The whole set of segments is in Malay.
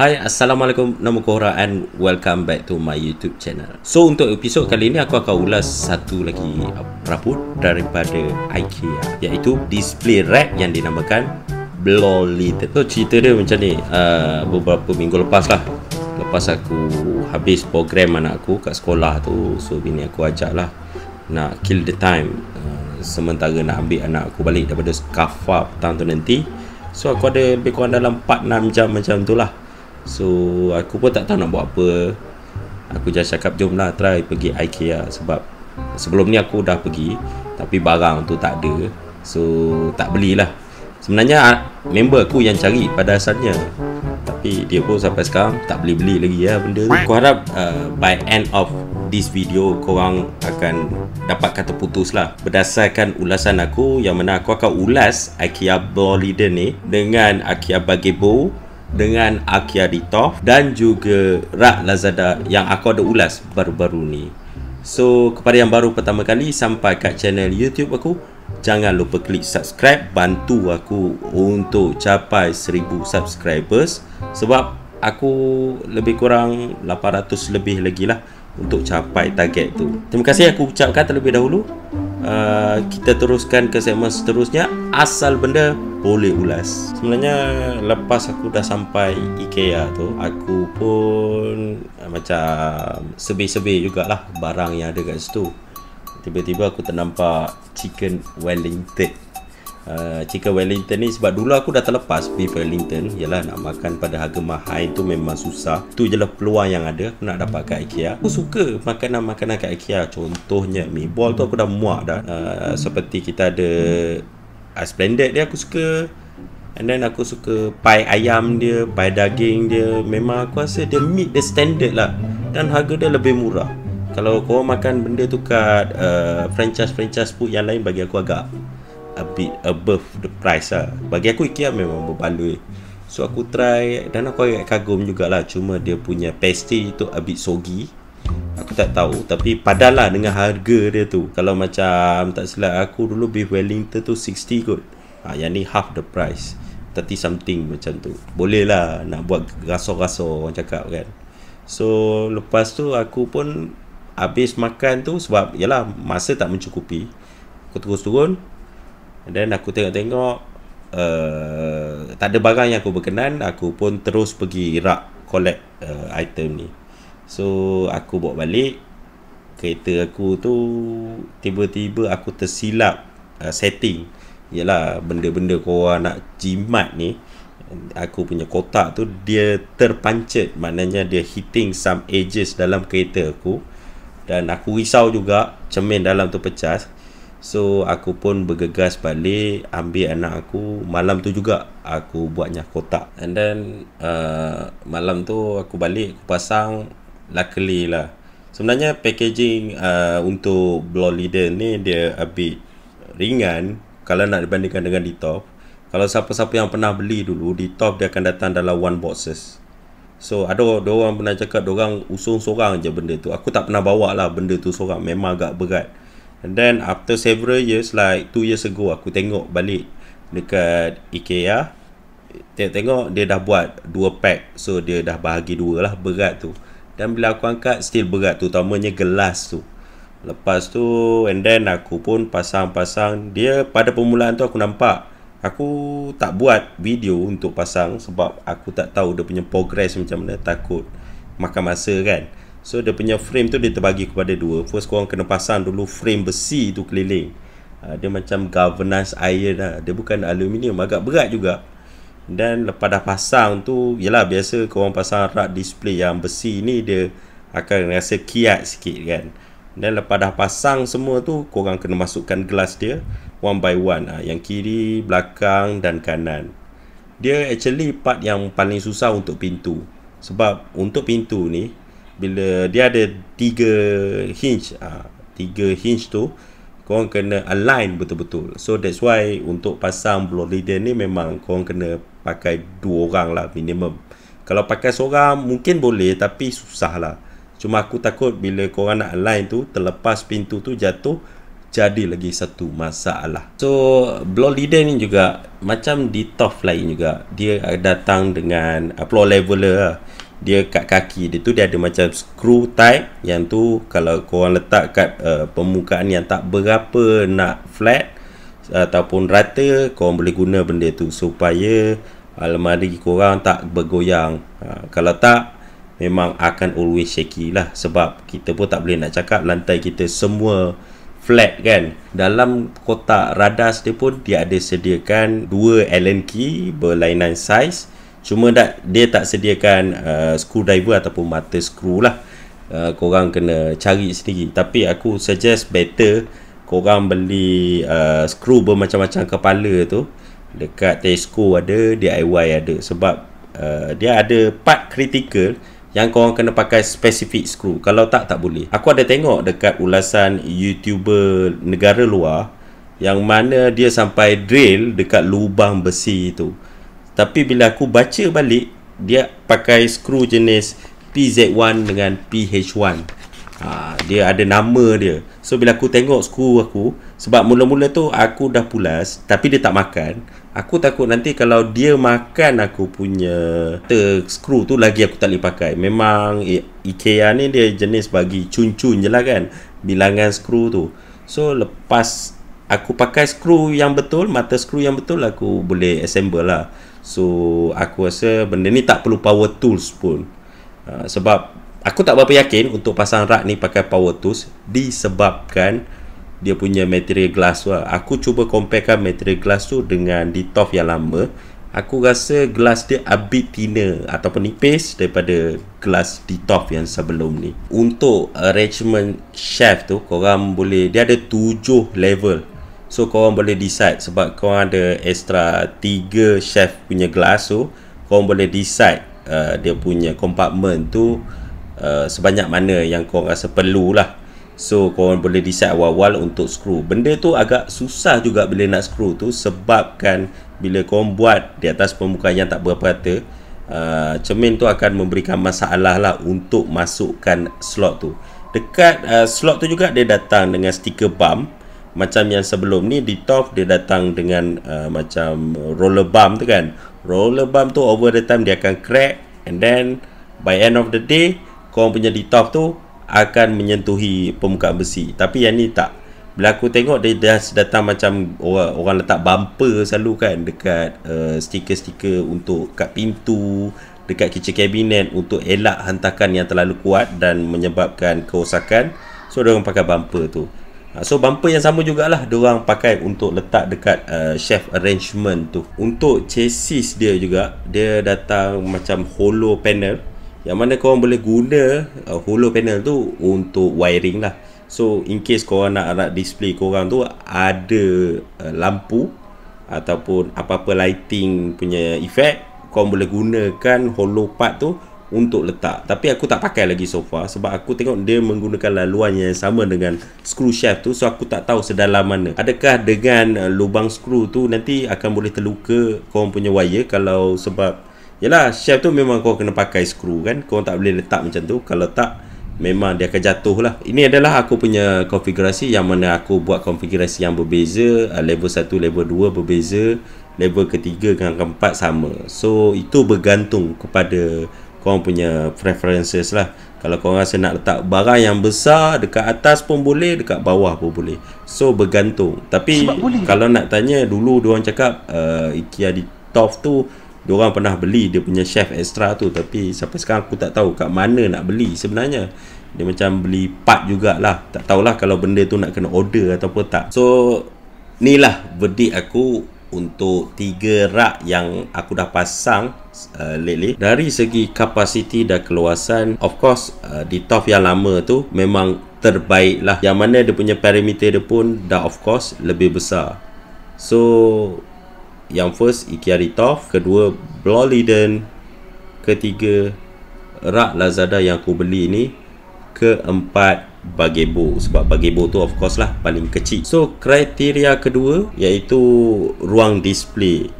Hai, Assalamualaikum. Nama Kohra and welcome back to my YouTube channel. So, untuk episod kali ini aku akan ulas satu lagi raput daripada IKEA Iaitu display rack yang dinamakan Blolly So, cerita dia macam ni. Uh, Beberapa minggu lepas lah. Lepas aku habis program anak aku kat sekolah tu So, bini aku ajak lah Nak kill the time. Uh, Sementara nak ambil anak aku balik daripada Skafa petang tu nanti. So, aku ada lebih kurang dalam 4-6 jam macam tu lah So aku pun tak tahu nak buat apa. Aku just cakap jom lah try pergi IKEA. Sebab sebelum ni aku dah pergi Tapi barang tu tak ada. So tak belilah. Sebenarnya member aku yang cari pada asalnya. Tapi dia pun sampai sekarang tak beli-beli lagi ya benda tu. Aku harap uh, by end of this video korang akan dapat kata putus lah. Berdasarkan ulasan aku yang mana aku akan ulas IKEA Boliden ni Dengan IKEA Bagebo dengan Akia Ditov dan juga Rak Lazada yang aku ada ulas baru-baru ni. So, kepada yang baru pertama kali sampai kat channel YouTube aku, jangan lupa klik subscribe, bantu aku untuk capai 1000 subscribers sebab aku lebih kurang 800 lebih lagi lah untuk capai target tu. Terima kasih aku ucapkan terlebih dahulu. Uh, kita teruskan ke segmen seterusnya asal benda boleh ulas. Sebenarnya lepas aku dah sampai IKEA tu aku pun uh, macam sebe-sebe jugalah barang yang ada kat situ. Tiba-tiba aku ternampak chicken wellington. Uh, chicken wellington ni sebab dulu aku dah terlepas beef wellington Yalah nak makan pada harga mahal tu memang susah. Tu je lah peluang yang ada aku nak dapat kat IKEA. Aku suka makanan-makanan kat IKEA. Contohnya mi ball tu aku dah muak dah. Uh, Seperti kita ada uh, Splendid dia aku suka. And then aku suka pie ayam dia, pie daging dia. Memang aku rasa dia meet the standard lah. Dan harga dia lebih murah. Kalau kau makan benda tu kat uh, franchise-franchise food yang lain bagi aku agak a bit above the price lah. Bagi aku IKEA memang berbaloi. So aku try dan aku agak kagum jugalah. Cuma dia punya pastry tu a bit soggy aku tak tahu. Tapi padalah dengan harga dia tu. Kalau macam tak silap aku dulu beef wellington tu 60 kot. Ha, yang ni half the price. 30 something macam tu. Boleh lah nak buat rasor-rasor orang cakap kan. So lepas tu aku pun habis makan tu sebab yalah masa tak mencukupi aku terus turun. And then aku tengok-tengok uh, Tak ada barang yang aku berkenan Aku pun terus pergi rak collect uh, item ni So aku bawa balik. Kereta aku tu Tiba-tiba aku tersilap uh, setting. Yalah benda-benda korang nak jimat ni Aku punya kotak tu Dia terpancet Maknanya dia hitting some edges dalam kereta aku. Dan aku risau juga Cermin dalam tu pecah So aku pun bergegas balik Ambil anak aku. Malam tu juga Aku buatnya kotak. And then uh, Malam tu aku balik Aku pasang Luckily lah. Sebenarnya packaging uh, Untuk Blow Leader ni Dia a bit Ringan. Kalau nak dibandingkan dengan di top Kalau siapa-siapa yang pernah beli dulu Di top dia akan datang dalam one boxes. So ada orang pernah cakap Diorang usung seorang je benda tu. Aku tak pernah bawa lah benda tu seorang Memang agak berat. And then after several years like 2 years ago aku tengok balik dekat IKEA tengok-tengok dia dah buat dua pack. So dia dah bahagi dua lah berat tu dan bila aku angkat still berat tu. Utamanya gelas tu. Lepas tu and then aku pun pasang-pasang. Dia pada permulaan tu aku nampak aku tak buat video untuk pasang sebab aku tak tahu dia punya progress macam mana. Takut makan masa kan. So dia punya frame tu dia terbagi kepada dua. First korang kena pasang dulu frame besi tu keliling. Uh, Dia macam governance iron lah. Dia bukan aluminium agak berat juga Dan lepas dah pasang tu Yelah biasa korang pasang rak display yang besi ni Dia akan rasa kiat sikit kan. Dan lepas dah pasang semua tu Korang kena masukkan gelas dia One by one. Uh, Yang kiri, belakang dan kanan. Dia actually part yang paling susah untuk pintu. Sebab untuk pintu ni bila dia ada tiga hinge ah tiga hinge tu korang kena align betul-betul. So that's why untuk pasang blow leader ni memang korang kena pakai dua orang lah minimum kalau pakai seorang mungkin boleh tapi susah lah cuma aku takut bila korang nak align tu terlepas pintu tu jatuh jadi lagi satu masalah. So blow leader ni juga macam di top lain juga. Dia datang dengan uh, floor leveler lah. Dia kat kaki dia tu dia ada macam screw type yang tu kalau korang letak kat uh, permukaan yang tak berapa nak flat ataupun rata korang boleh guna benda tu supaya almari korang tak bergoyang. Uh, kalau tak memang akan always shaky lah. Sebab kita pun tak boleh nak cakap lantai kita semua flat kan? Dalam kotak radas dia pun dia ada sediakan dua Allen key berlainan size. Cuma tak, dia tak sediakan uh, screwdriver ataupun mata screw lah. Uh, korang kena cari sendiri. Tapi aku suggest better korang beli uh, screw bermacam-macam kepala tu dekat Tesco ada DIY ada. Sebab uh, dia ada part critical yang korang kena pakai spesifik skru kalau tak tak boleh. Aku ada tengok dekat ulasan youtuber negara luar yang mana dia sampai drill dekat lubang besi tu tapi bila aku baca balik dia pakai skru jenis PZ1 dengan PH1 ha, dia ada nama dia so bila aku tengok skru aku sebab mula-mula tu aku dah pulas tapi dia tak makan Aku takut nanti kalau dia makan aku punya screw tu lagi aku tak boleh pakai. Memang IKEA ni dia jenis bagi cun-cun je lah kan. Bilangan screw tu. So lepas aku pakai screw yang betul, mata screw yang betul aku boleh assemble lah. So aku rasa benda ni tak perlu power tools pun. Uh, sebab aku tak berapa yakin untuk pasang rak ni pakai power tools disebabkan dia punya material glass tu lah. Aku cuba comparekan material glass tu dengan Ditov yang lama. Aku rasa glass dia a bit thinner ataupun nipis daripada glass Ditov yang sebelum ni. Untuk arrangement shaft tu, korang boleh, dia ada tujuh level. So korang boleh decide sebab korang ada extra tiga shaft punya glass tu, korang boleh decide uh, dia punya compartment tu uh, sebanyak mana yang korang rasa perlu lah. So korang boleh decide awal-awal untuk screw. Benda tu agak susah juga bila nak screw tu Sebabkan bila korang buat di atas permukaan yang tak berapa rata uh, Cermin tu akan memberikan masalah lah untuk masukkan slot tu. Dekat uh, slot tu juga dia datang dengan stiker bump. Macam yang sebelum ni di top dia datang dengan uh, macam roller bump tu kan. Roller bump tu over the time dia akan crack And then by end of the day korang punya di top tu akan menyentuhi permukaan besi. Tapi yang ni tak. Bila aku tengok dia dah datang macam orang orang letak bumper selalu kan dekat uh, stiker-stiker untuk kat pintu dekat kitchen cabinet untuk elak hentakan yang terlalu kuat dan menyebabkan kerosakan. So dia orang pakai bumper tu. Uh, so bumper yang sama jugalah dia orang pakai untuk letak dekat uh, chef arrangement tu. Untuk chassis dia juga dia datang macam hollow panel yang mana korang boleh guna uh, hollow panel tu untuk wiring lah. So in case korang nak nak display korang tu ada uh, lampu ataupun apa-apa lighting punya effect korang boleh gunakan hollow part tu untuk letak. Tapi aku tak pakai lagi so far sebab aku tengok dia menggunakan laluan yang sama dengan screw shaft tu so aku tak tahu sedalam mana. Adakah dengan uh, lubang screw tu nanti akan boleh terluka korang punya wire? Kalau sebab Yalah, shaft tu memang kau kena pakai skru kan. Kau tak boleh letak macam tu. Kalau tak, memang dia akan jatuh lah. Ini adalah aku punya konfigurasi yang mana aku buat konfigurasi yang berbeza. Uh, level 1, level 2 berbeza. Level ketiga dengan keempat sama. So, itu bergantung kepada kau punya preferences lah. Kalau kau rasa nak letak barang yang besar dekat atas pun boleh, dekat bawah pun boleh. So bergantung. Tapi kalau nak tanya dulu dia orang cakap uh, IKEA di Tof tu Diorang pernah beli dia punya chef extra tu. Tapi sampai sekarang aku tak tahu kat mana nak beli sebenarnya. Dia macam beli part jugalah. Tak tahulah kalau benda tu nak kena order ataupun tak. So ni lah verdict aku untuk tiga rak yang aku dah pasang uh, lately. Dari segi kapasiti dan keluasan Of course uh, di top yang lama tu memang terbaik lah Yang mana dia punya perimeter dia pun dah of course lebih besar. So yang first IKEA Ritov kedua Bloliden. Ketiga rak Lazada yang aku beli ni. Keempat Bagebo. Sebab Bagebo tu of course lah paling kecil. So kriteria kedua iaitu ruang display.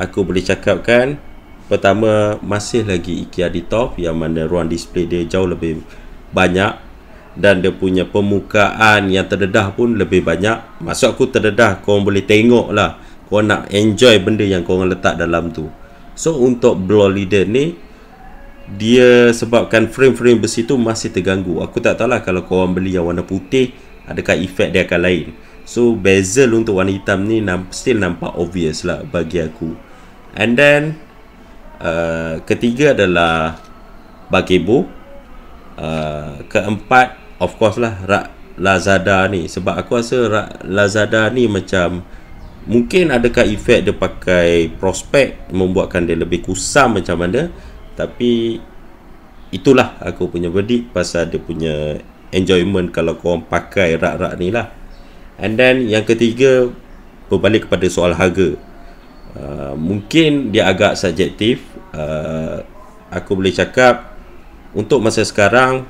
Aku boleh cakapkan pertama masih lagi IKEA Ritov yang mana ruang display dia jauh lebih banyak dan dia punya permukaan yang terdedah pun lebih banyak. Maksud aku terdedah korang boleh tengok lah korang nak enjoy benda yang korang letak dalam tu. So untuk blow leader ni dia sebabkan frame-frame besi tu masih terganggu. Aku tak tahu lah kalau korang beli yang warna putih adakah efek dia akan lain. So bezel untuk warna hitam ni still nampak obvious lah bagi aku. And then uh, ketiga adalah bagebo uh, keempat of course lah rak Lazada ni. Sebab aku rasa rak Lazada ni macam mungkin adakah efek dia pakai prospek membuatkan dia lebih kusam macam mana? Tapi itulah aku punya verdict pasal dia punya enjoyment kalau kau pakai rak-rak ni lah. And then yang ketiga berbalik kepada soal harga. Uh, mungkin dia agak subjektif. Uh, aku boleh cakap untuk masa sekarang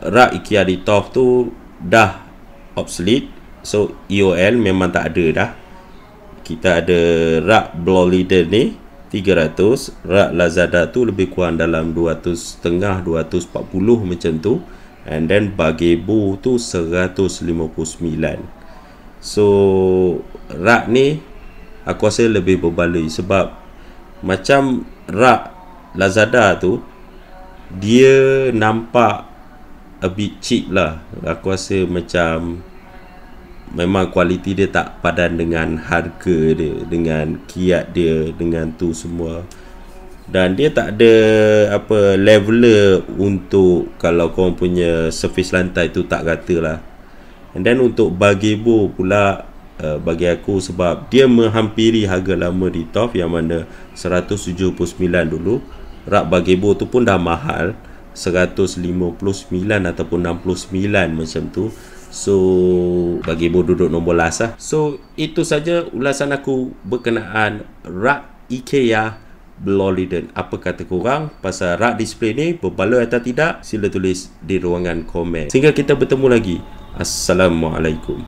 rak IKEA di top tu dah obsolete. So EOL memang tak ada dah kita ada rak blow leader ni 300 rak Lazada tu lebih kurang dalam 200 setengah 240 macam tu. And then Bagebo tu 159 so rak ni aku rasa lebih berbaloi sebab macam rak Lazada tu dia nampak a bit cheap lah. Aku rasa macam memang kualiti dia tak padan dengan harga dia dengan kiat dia dengan tu semua. Dan dia tak ada apa leveler untuk kalau kau punya surface lantai tu tak rata lah. And then untuk bagebo pula uh, bagi aku sebab dia menghampiri harga lama di top yang mana 179 dulu rak bagebo tu pun dah mahal. 159 ataupun 69 macam tu So bagi Bo duduk nombor last lah. So itu saja ulasan aku berkenaan rak IKEA Bloliden. Apa kata korang pasal rak display ni berbaloi atau tidak Sila tulis di ruangan komen. Sehingga kita bertemu lagi. Assalamualaikum